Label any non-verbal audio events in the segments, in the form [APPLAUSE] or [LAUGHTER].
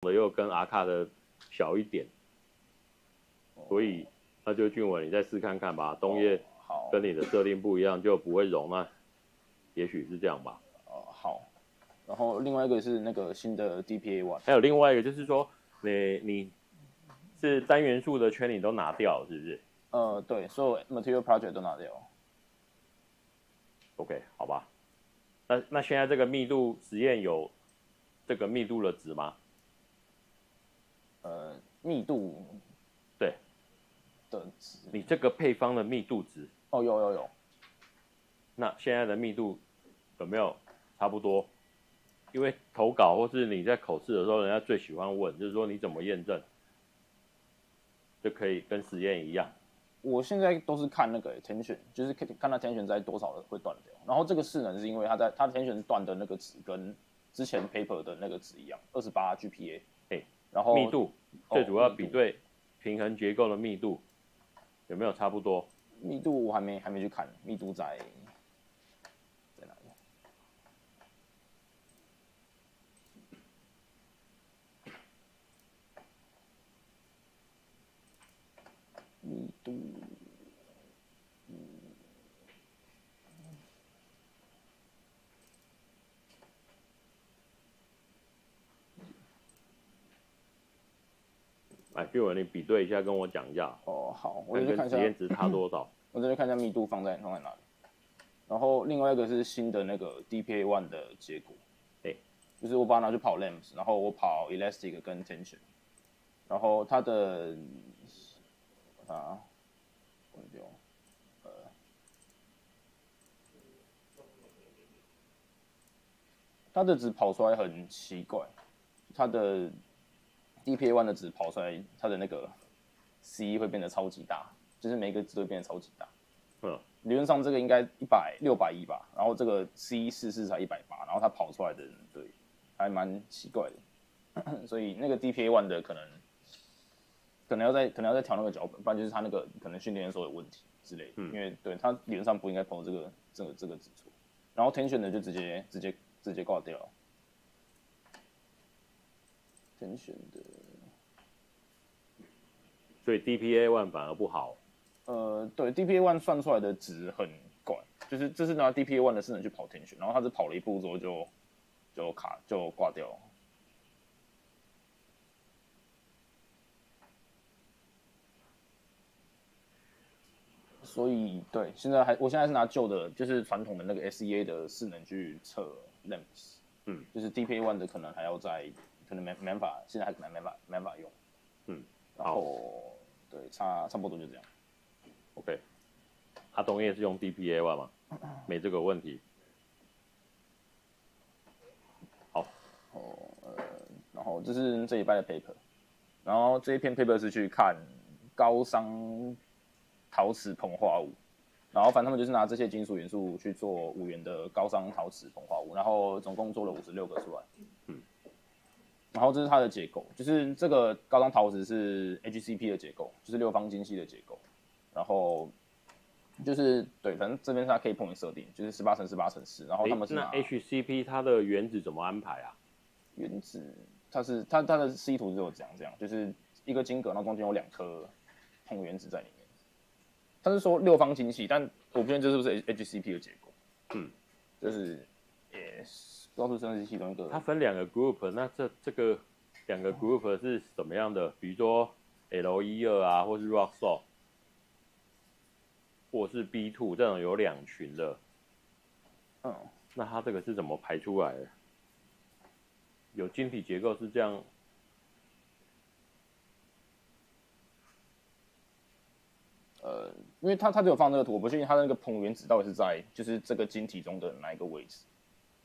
的又跟阿卡的小一点，所以那就俊文你再试看看吧。东叶好，跟你的设定不一样，就不会融，那也许是这样吧。哦好，然后另外一个是那个新的 DPA One，还有另外一个就是说，你你是单元素的圈你都拿掉，是不是呃对，所有 Material Project 都拿掉。？OK，好吧。那那现在这个密度实验有这个密度的值吗？呃，密度对的值你这个配方的密度值，哦，有有有，那现在的密度有没有差不多？因为投稿或是你在口试的时候，人家最喜欢问，就是说你怎么验证，就可以跟实验一样。我现在都是看那个 tension，就是看看它 tension 在多少的会断掉。然后这个势能是因为它在它 tension 断的那个值跟之前 paper 的那个值一样，二十八 GPa。嘿，然后密度哦最主要比对平衡结构的密度有没有差不多？密度我还没还没去看，密度在在哪里？密度，哎，俊文，你比对一下，跟我讲一下，哦，好，我看就看一下，实验值差多少。我这边看一下密度放在放在哪里。然后另外一个是新的那个 DPA one 的结果，对，就是我把它拿去跑 LAMPS，然后我跑 Elastic 跟 Tension，然后它的啊，关掉，呃，它的值跑出来很奇怪，它的 DPA one 的值跑出来，它的那个 C 会变得超级大，就是每个值都会变得超级大。嗯，理论上这个应该一百六百一吧，然后这个 C 四四才一百八，然后它跑出来的对，还蛮奇怪的，[COUGHS] 所以那个 DPA one 的可能可能要再可能要再调那个脚本，不然就是他那个可能训练的时候有问题之类的，嗯。因为对他理论上不应该跑这个这个这个指数，然后 tension 的就直接直接直接挂掉了，tension 的所以 DPA one 反而不好。呃，对，DPA one 算出来的值很怪，就是这是拿 DPA one 的势能去跑 tension，然后他是跑了一步之后就就卡就挂掉了。所以对，现在还我现在是拿旧的，就是传统的那个 SEA 的势能去测 LAMPS，嗯，就是 DPA one 的可能还要再可能没没办法，现在还是没没法没办法用，嗯，然后对差差不多就这样。OK，阿东也是用 DPA one 吗？没这个问题。好，然后这是这一拜的 paper，然后这一篇 paper 是去看高商陶瓷膨化物，然后反正他们就是拿这些金属元素去做五元的高商陶瓷膨化物，然后总共做了五十六个出来。嗯，然后这是它的结构，就是这个高张陶瓷是 HCP 的结构，就是六方晶系的结构，然后就是对，反正这边是它 K point 设定，就是十八乘十八乘四，然后他们是那 HCP 它的原子怎么安排啊？原子，它是它它的 C 图只有这样这样，就是一个晶格，然后中间有两颗汞原子在里面。它是说六方晶系，但我不确定这是不是 HCP 的结构。嗯，就是也是不知道是生殖系统一个它分两个 group，那这这个两个 group 是什么样的？比如说 L 一二啊，或是 Rock Salt，或是 B two 这种有两群的，嗯，那它这个是怎么排出来的？有晶体结构是这样，呃，因为它它只有放这个图，我不确定它的那个硼原子到底是在就是这个晶体中的哪一个位置。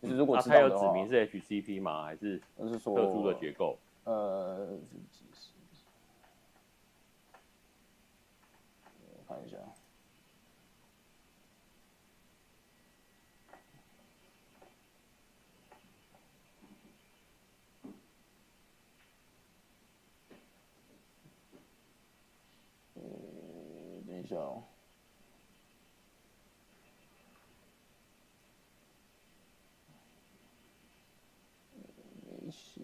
就是如果那它有知道的话，指明是 HCP 吗？还是是说特殊的结构？呃，我看一下。呃，等一下哦。没写。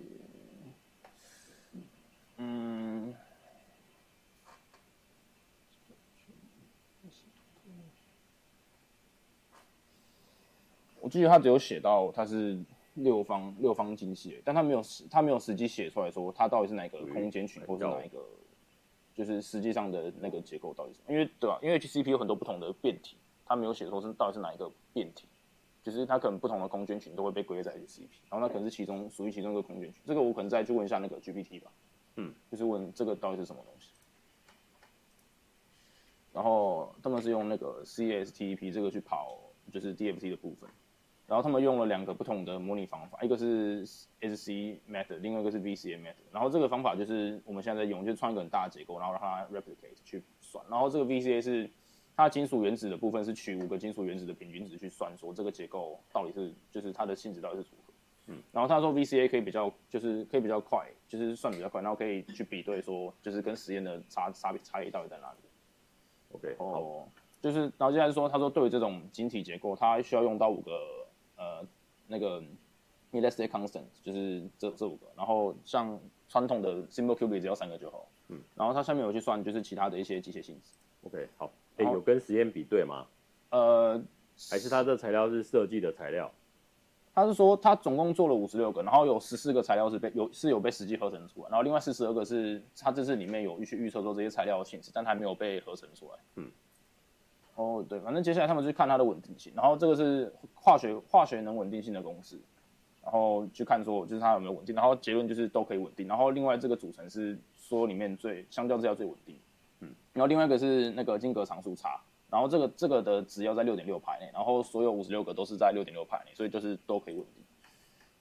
记得他只有写到他是六方六方精细，但他没有实他没有实际写出来说他到底是哪个空间群，或是哪一个，就是实际上的那个结构到底是什么？因为对吧？因为 HCP 有很多不同的变体，他没有写说是到底是哪一个变体，就是它可能不同的空间群都会被归类在 HCP，然后那可能是其中属于其中一个空间群。这个我可能再去问一下那个 GPT 吧，嗯，就是问这个到底是什么东西。然后他们是用那个 CSTP 这个去跑，就是 DFT 的部分。然后他们用了两个不同的模拟方法，一个是 SC method，另外一个是 VCA method。然后这个方法就是我们现在在用，就是创一个很大的结构，然后让它 replicate 去算。然后这个 VCA 是它金属原子的部分是取五个金属原子的平均值去算，说这个结构到底是就是它的性质到底是如何。嗯。然后他说 VCA 可以比较就是可以比较快，就是算比较快，然后可以去比对说就是跟实验的差差别差异到底在哪里。OK，哦，就是，然后接下来说，他说对于这种晶体结构，它需要用到五个呃那个 elastic constant，就是这这五个，然后像传统的 simple q b 只要三个就好。嗯，然后它下面有去算，就是其他的一些机械性质。OK，好，哎，有跟实验比对吗？呃，还是它这材料是设计的材料？他是说他总共做了五十六个，然后有十四个材料是被有是有被实际合成出来，然后另外四十二个是他这次里面有去预测说这些材料的性质，但还没有被合成出来。嗯，哦对，反正接下来他们就看它的稳定性，然后这个是化学化学能稳定性的公式，然后去看说就是它有没有稳定，然后结论就是都可以稳定，然后另外这个组成是说里面最相较之下最稳定。嗯，然后另外一个是那个晶格常数差。然后这个这个的值要在六点六排内，然后所有五十六个都是在六点六排内，所以就是都可以稳定。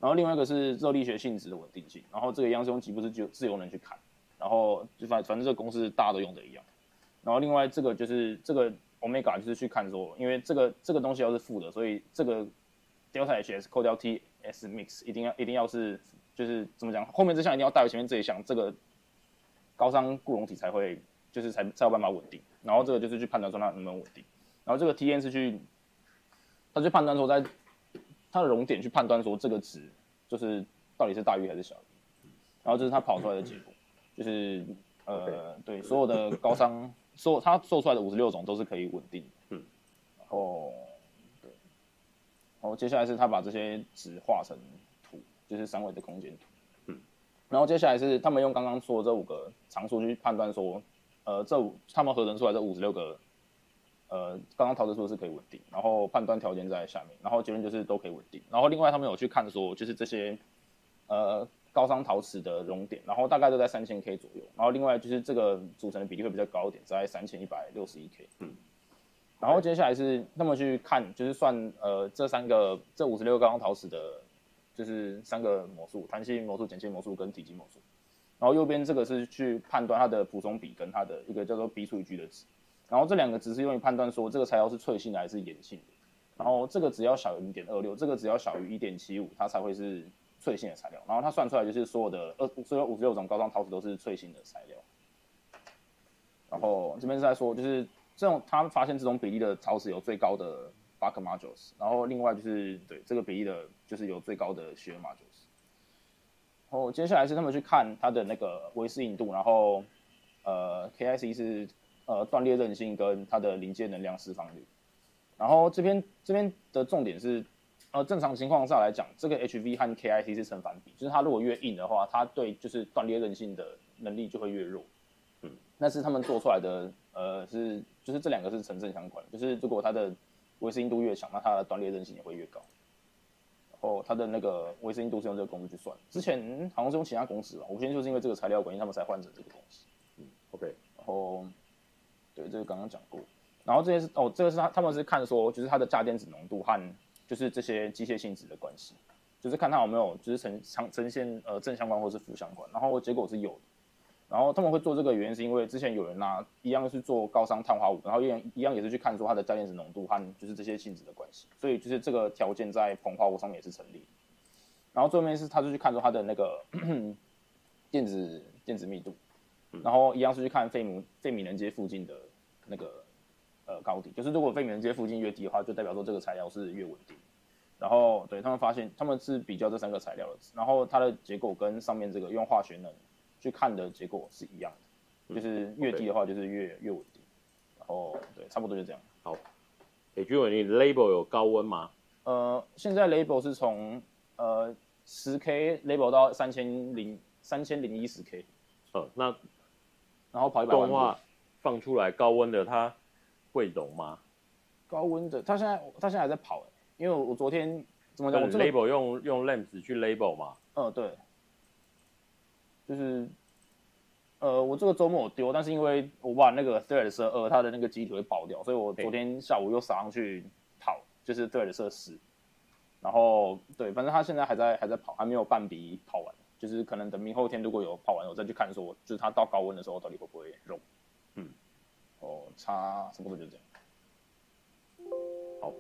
然后另外一个是热力学性质的稳定性，然后这个一样是用吉布斯自自由能去看，然后就反反正这个公式大家都用的一样。然后另外这个就是这个 omega 就是去看说，因为这个这个东西要是负的，所以这个 delta Hs 扣掉 Ts mix 一定要一定要是就是怎么讲，后面这项一定要大于前面这一项，这个高熵固溶体才会就是才才有办法稳定。然后这个就是去判断说它能不能稳定，然后这个 T N 是去，它去判断说在它的熔点去判断说这个值就是到底是大于还是小于，然后这是它跑出来的结果，就是呃对所有的高熵，所有他做出来的五十六种都是可以稳定的，嗯，然后对，然后接下来是他把这些值画成图，就是三维的空间图，嗯，然后接下来是他们用刚刚说的这五个常数去判断说。呃，这五他们合成出来这五十六个，呃，刚刚陶瓷说是可以稳定，然后判断条件在下面，然后结论就是都可以稳定。然后另外他们有去看说，就是这些呃高熵陶瓷的熔点，然后大概都在三千 K 左右。然后另外就是这个组成的比例会比较高一点，在三千一百六十一 K。嗯。然后接下来是那么去看，就是算呃这三个这五十六个高熵陶瓷的，就是三个模数：弹性模数、剪切模数跟体积模数。然后右边这个是去判断它的普松比跟它的一个叫做 B 除以 G 的值，然后这两个值是用于判断说这个材料是脆性的还是盐性的，然后这个只要小于零点二六，这个只要小于一点七五，它才会是脆性的材料。然后它算出来就是所有的二所有五十六种高熵陶瓷都是脆性的材料。然后这边是在说就是这种他发现这种比例的陶瓷有最高的 Buck modules，然后另外就是对这个比例的就是有最高的 shear modules。然后接下来是他们去看它的那个维适应度，然后呃 KIC 是呃断裂韧性跟它的临界能量释放率。然后这边这边的重点是，呃正常情况下来讲，这个 HV 和 KIT 是成反比，就是它如果越硬的话，它对就是断裂韧性的能力就会越弱。嗯，但是他们做出来的呃是就是这两个是成正相关，就是如果它的维适应度越强，那它的断裂韧性也会越高。哦，它的那个维生度是用这个公式去算，之前好像是用其他公式吧，我现在就是因为这个材料关系，他们才换成这个公式。嗯，OK，然后对，这个刚刚讲过，然后这些是哦，这个是他他们是看说，就是它的价电子浓度和就是这些机械性质的关系，就是看它有没有就是呈呈呈现呃正相关或是负相关，然后结果是有的。然后他们会做这个原因是因为之前有人拿一样是做高熵碳化物，然后一样一样也是去看说它的价电子浓度和就是这些性质的关系，所以就是这个条件在硼化物上面也是成立。然后最后面是他就去看说它的那个 [CLEARS THROAT] 电子电子密度，然后一样是去看费姆费米能阶附近的那个呃高低，就是如果费米能阶附近越低的话，就代表说这个材料是越稳定。然后对他们发现他们是比较这三个材料的，然后它的结果跟上面这个用化学能。去看的结果是一样的，就是越低的话就是越越稳定，然后对，差不多就这样。好，哎，君伟，你 label 有高温吗？呃，现在 label 是从呃十 K label 到三千零三千零一十 K，呃，那然后跑一百万步。动画放出来高温的它会融吗？高温的，他现在他现在还在跑、欸，因为我我昨天怎么讲，我 label 用用 lamps 去 label 嘛？嗯对，就是呃我这个周末我丢，但是因为我把那个 Thread 设二它的那个机体会爆掉，所以我昨天下午又撒上去跑，就是 Thread 设十，然后对，反正他现在还在还在跑，还没有半笔跑完，就是可能等明后天如果有跑完，我再去看说，就是它到高温的时候到底会不会融。哦，差差不多就这样。好。